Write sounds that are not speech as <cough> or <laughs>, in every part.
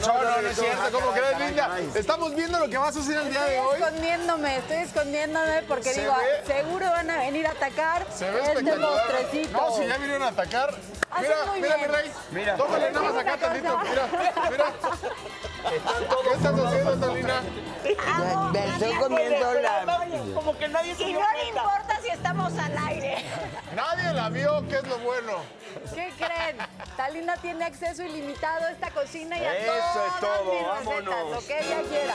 show, no, no es cierto. ¿Cómo crees, Linda? Estamos viendo lo que vas a hacer el día de Estoy hoy. escondiéndome, estoy escondiéndome porque Se digo, ve- seguro van a venir a atacar Se ve este espectacular. No, si ya vinieron a atacar. Mira, mira, mi rey. Mira. Tómale nada más acá tantito. Mira, mira. ¿Qué estás haciendo, Talina? Me estoy comiendo la... Como que nadie se Y no le importa si estamos al aire. Nadie la vio, ¿qué es lo bueno? ¿Qué creen? Talina tiene acceso ilimitado a esta cocina y a Eso es todas todo, mis recetas, vámonos. lo que ella quiera.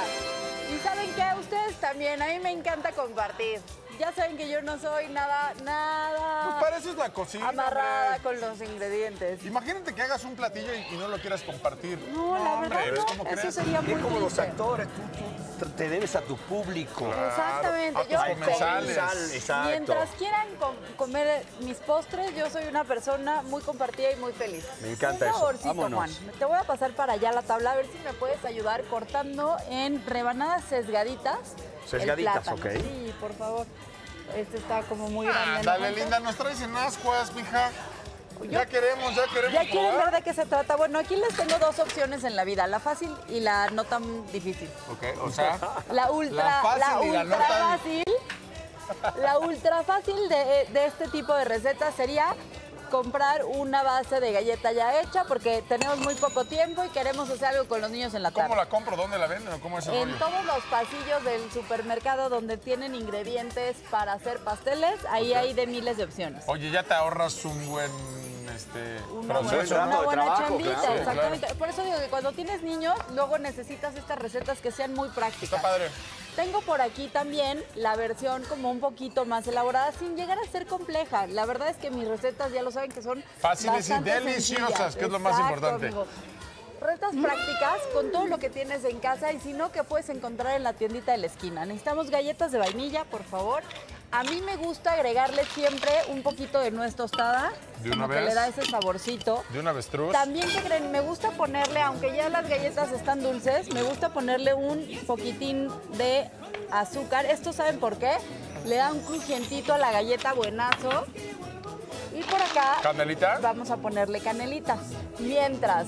Y ¿saben qué? Ustedes también, a mí me encanta compartir. Ya saben que yo no soy nada, nada Pues para eso es la cocina. amarrada hombre. con los ingredientes. Imagínate que hagas un platillo y, y no lo quieras compartir. No, la hombre, verdad ¿ves no, cómo eso crees? sería muy Es como los actores, tú, tú te debes a tu público. Exactamente, a tus yo comensales. Sal, exacto. Mientras quieran com- comer mis postres, yo soy una persona muy compartida y muy feliz. Me encanta Un eso. favorcito, Vámonos. Juan. Te voy a pasar para allá la tabla, a ver si me puedes ayudar cortando en rebanadas sesgaditas. el Sesgaditas, plátano. ok. Sí, por favor. Este está como muy Ah, grande. ¿no, dale, linda, nos traes en ascuas, mija. Ya queremos, ya queremos ¿Ya quieren ver de qué se trata? Bueno, aquí les tengo dos opciones en la vida, la fácil y la no tan difícil. Ok, o sea, La ultra, La fácil la y la no ultra tan- fácil. La ultra fácil de, de este tipo de recetas sería comprar una base de galleta ya hecha porque tenemos muy poco tiempo y queremos hacer algo con los niños en la ¿cómo tarde. la compro? ¿Dónde la venden o cómo es el En rollo? todos los pasillos del supermercado donde tienen ingredientes para hacer pasteles, ahí hay de miles de opciones. Oye, ya te ahorras un buen este, Una proceso, buena, rato una de buena trabajo, chambita, claro. exactamente. Por eso digo que cuando tienes niños, luego necesitas estas recetas que sean muy prácticas. Está padre. Tengo por aquí también la versión como un poquito más elaborada sin llegar a ser compleja. La verdad es que mis recetas ya lo saben que son Fáciles y deliciosas, sencillas. que es lo más Exacto, importante. amigo. Recetas prácticas con todo lo que tienes en casa y si no, que puedes encontrar en la tiendita de la esquina. Necesitamos galletas de vainilla, por favor. A mí me gusta agregarle siempre un poquito de nuez tostada, ¿De una como que le da ese saborcito. De un avestruz. También que creen, me gusta ponerle, aunque ya las galletas están dulces, me gusta ponerle un poquitín de azúcar. ¿Esto saben por qué? Le da un crujientito a la galleta buenazo. Y por acá ¿Canelita? vamos a ponerle canelita. Mientras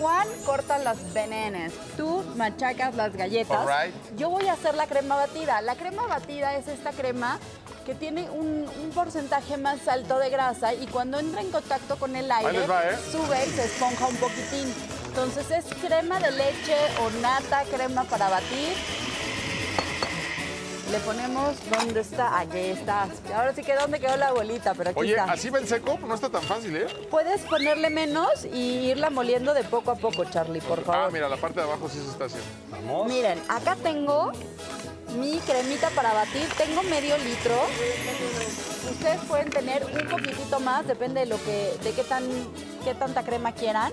Juan corta las venenas, tú machacas las galletas. Alright. Yo voy a hacer la crema batida. La crema batida es esta crema que tiene un, un porcentaje más alto de grasa y cuando entra en contacto con el aire va, ¿eh? sube y se esponja un poquitín. Entonces es crema de leche o nata, crema para batir. Le ponemos dónde está, aquí está. Ahora sí que dónde quedó la bolita, pero aquí Oye, está. así va en seco, no está tan fácil, ¿eh? Puedes ponerle menos y irla moliendo de poco a poco, Charlie, por Ah, favor. mira, la parte de abajo sí se está haciendo. Vamos. Miren, acá tengo mi cremita para batir. Tengo medio litro. Ustedes pueden tener un poquitito más, depende de lo que, de qué tan, qué tanta crema quieran.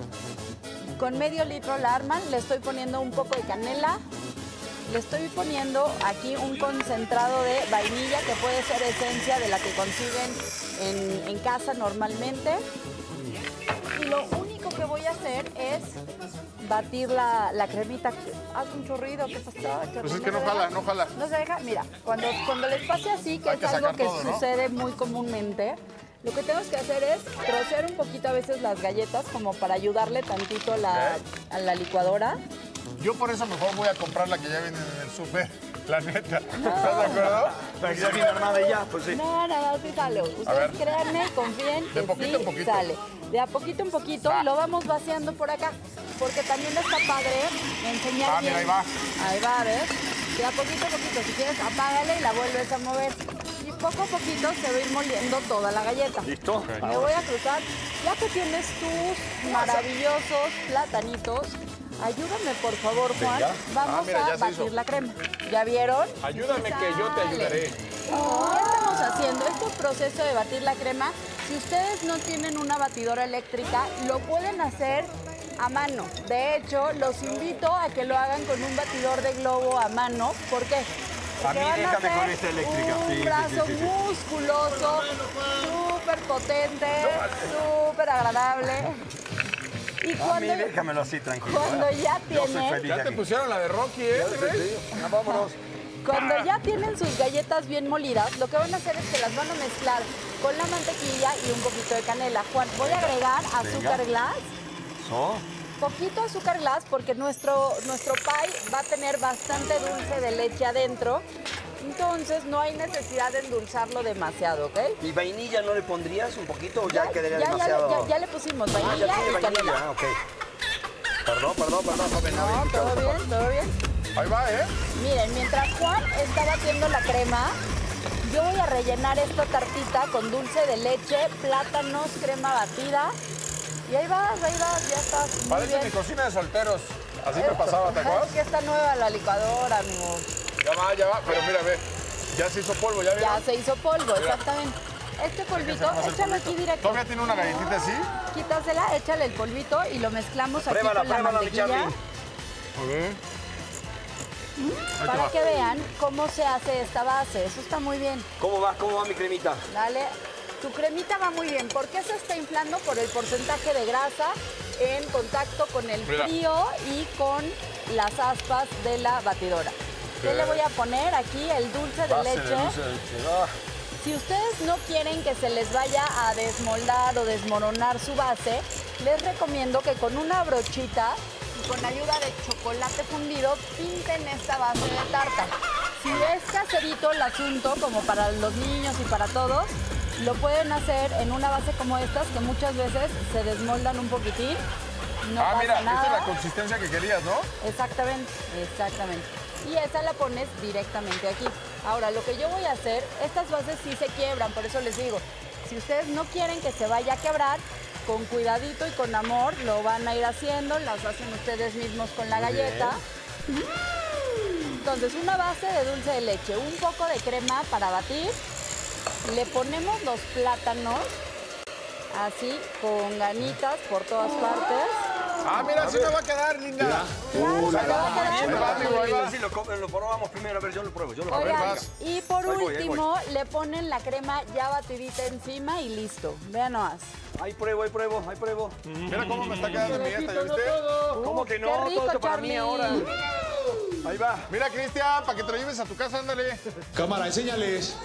Con medio litro la arman, le estoy poniendo un poco de canela. Le estoy poniendo aquí un concentrado de vainilla que puede ser esencia de la que consiguen en, en casa normalmente. Y lo único que voy a hacer es batir la, la cremita. Haz un chorrido, ¿qué pasó? Pues es que no se jala, no jala. No se deja. Mira, cuando, cuando les pase así, que Hay es que algo que todo, ¿no? sucede muy comúnmente, lo que tenemos que hacer es trocear un poquito a veces las galletas como para ayudarle tantito la, a la licuadora. Yo por eso mejor voy a comprar la que ya viene en el súper, <laughs> la neta. ¿Estás de acuerdo? Para que ya viene armada y ya, pues sí. No, no, no, sí sale. ver. Ustedes créanme, confíen De que poquito sí en poquito. sale. De a poquito en poquito Va. lo vamos vaciando por acá. Porque también está padre enseñar Ah, mira, bien. ahí va. Ahí va, ¿ves? De a poquito a poquito. Si quieres, apágale y la vuelves a mover. Y poco a poquito se va a ir moliendo toda la galleta. ¿Listo? Me voy a cruzar. Ya que tienes tus maravillosos platanitos, ayúdame por favor, Juan. Venga. Vamos Ah, mira, ya a se hizo. batir la crema. ¿Ya vieron? Ayúdame que yo te ayudaré. ¿Qué estamos haciendo? Este proceso de batir la crema, si ustedes no tienen una batidora eléctrica, lo pueden hacer a mano. De hecho, los invito a que lo hagan con un batidor de globo a mano. ¿Por qué? Porque mí van a déjame con hacer esta eléctrica. Un Sí, sí, sí, brazo sí, sí. musculoso, súper potente, súper agradable. Y A mí cuando, déjamelo así tranquilo. cuando ya Yo soy tienen- feliz Ya te aquí. pusieron la de Rocky, ¿eh? Ya, vámonos. Cuando ya tienen sus galletas bien molidas, lo que van a hacer es que las van a mezclar con la mantequilla y un poquito de canela. Juan, voy a agregar azúcar Venga. glass Eso. poquito azúcar glass porque nuestro, nuestro pie va a tener bastante dulce de leche adentro. Entonces no hay necesidad de endulzarlo demasiado, ¿ok? ¿Y vainilla no le pondrías un poquito o ya, quedaría ya, ya, demasiado? ya- ya le pusimos Ah, vainilla ya tiene y vainilla, canela. ah, ok. Perdón, perdón, perdón, joven. no todo bien, todo bien. Ahí va, ¿eh? Miren, mientras Juan está batiendo la crema, yo voy a rellenar esta tartita con dulce de leche, plátanos, crema batida. Y ahí vas, ahí vas, ya estás. Muy Parece bien. mi cocina de solteros. Así me pasaba, ¿te acuerdas? <laughs> Es que está nueva la licuadora, amigo. Ya va, ya va. Pero mira, ve. Ya se hizo polvo, ¿ya Ya vieron? se hizo polvo, Mira. exactamente. Este polvito, échalo polvito. aquí directo. ¿Todavía tiene una galletita así? Quítasela, échale el polvito y lo mezclamos aquí Pruébala, con la pruébala, mi mantequilla Charlie. A ver. Te para que vean cómo se hace esta base. Eso está muy bien. ¿Cómo va? ¿Cómo va mi cremita? Dale. Tu cremita va muy bien. ¿Por qué se está inflando? Por el porcentaje de grasa en contacto con el Mira. frío y con las aspas de la batidora. ¿Qué le voy a poner aquí? El dulce de leche. de dulce de leche. Ah. Si ustedes no quieren que se les vaya a desmoldar o desmoronar su base, les recomiendo que con una brochita y con ayuda de chocolate fundido pinten esta base de tarta. Si es caserito el asunto, como para los niños y para todos, lo pueden hacer en una base como estas, que muchas veces se desmoldan un poquitín. No ah, pasa mira, nada. esta es la consistencia que querías, ¿no? Exactamente, exactamente. Y esa la pones directamente aquí. Ahora, lo que yo voy a hacer, estas bases sí se quiebran, por eso les digo, si ustedes no quieren que se vaya a quebrar, con cuidadito y con amor lo van a ir haciendo, las hacen ustedes mismos con la galleta. Entonces, una base de dulce de leche, un poco de crema para batir, le ponemos los plátanos, así, con ganitas por todas partes. Ah, mira, así me va a quedar, linda. Claro, se le va a quedar Ahí va, amigo, ahí va. Sí, lo, probamos primero. A ver, yo lo pruebo. Yo lo. Oigan, y por Ahí voy, ahí último le ponen la crema ya batidita encima y listo. Vean nomás. Ahí pruebo, ahí pruebo, ahí pruebo. Mira cómo me está quedando mi dieta, ¿ya viste? ¿Cómo Uh, que qué no? rico, Todo esto para mí ahora. Ahí va. Mira, Cristian, para que te lo lleves a tu casa, ándale. Cámara, enséñales.